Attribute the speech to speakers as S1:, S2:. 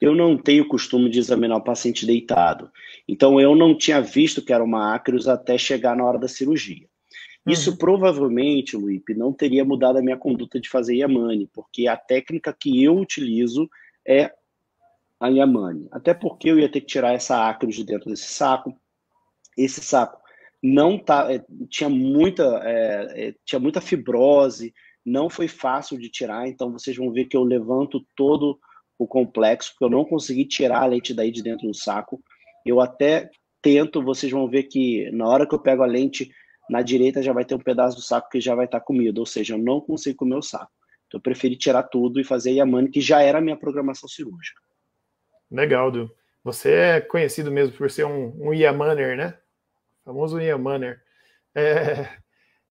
S1: eu não tenho costume de examinar o paciente deitado. Então, eu não tinha visto que era uma acros até chegar na hora da cirurgia. Uhum. Isso provavelmente, Luípe, não teria mudado a minha conduta de fazer Yamane, porque a técnica que eu utilizo é a Yamane. Até porque eu ia ter que tirar essa acros de dentro desse saco. Esse saco não tá, é, tinha muita, é, é, tinha muita fibrose, não foi fácil de tirar, então vocês vão ver que eu levanto todo o complexo, porque eu não consegui tirar a lente daí de dentro do saco. Eu até tento, vocês vão ver que na hora que eu pego a lente, na direita já vai ter um pedaço do saco que já vai estar comido, ou seja, eu não consigo comer o saco. Então eu preferi tirar tudo e fazer Yamane, que já era a minha programação cirúrgica.
S2: Legal, Du. Você é conhecido mesmo por ser um, um Yamaner, né? O famoso Yamaner. É,